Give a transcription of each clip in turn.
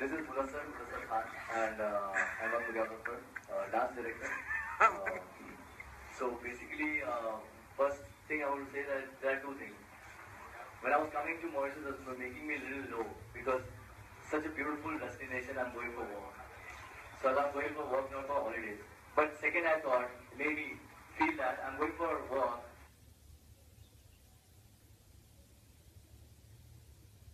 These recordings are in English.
This is Mughal sir, Mughal Khan, and uh, I'm a choreographer, uh, dance director. Uh, so basically, uh, first thing I would say that there are two things. When I was coming to Mauritius, it was making me a little low because such a beautiful destination, I'm going for work. So I'm going for work, not for holidays. But second, I thought, maybe feel that I'm going for work.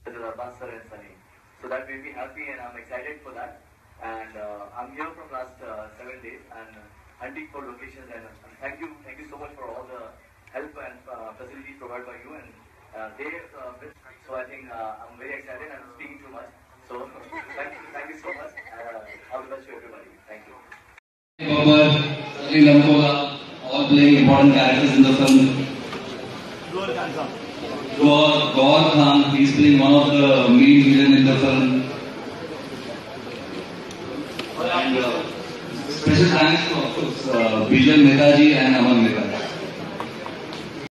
This Arbaaz sir and Sunny. So that made me happy and I'm excited for that. And uh, I'm here from last uh, seven days and hunting for locations and, and thank you, thank you so much for all the help and uh, facilities provided by you and uh, they. Uh, so I think uh, I'm very excited. I'm speaking too much. So thank you, thank you so much. All the best to everybody. Thank you. All playing important characters in the film. Gauhar, Gaur Khan, he's playing one of the main villain in the film. And uh, special thanks to, of course, uh, Vijay Mehtaji and Aman Mehta.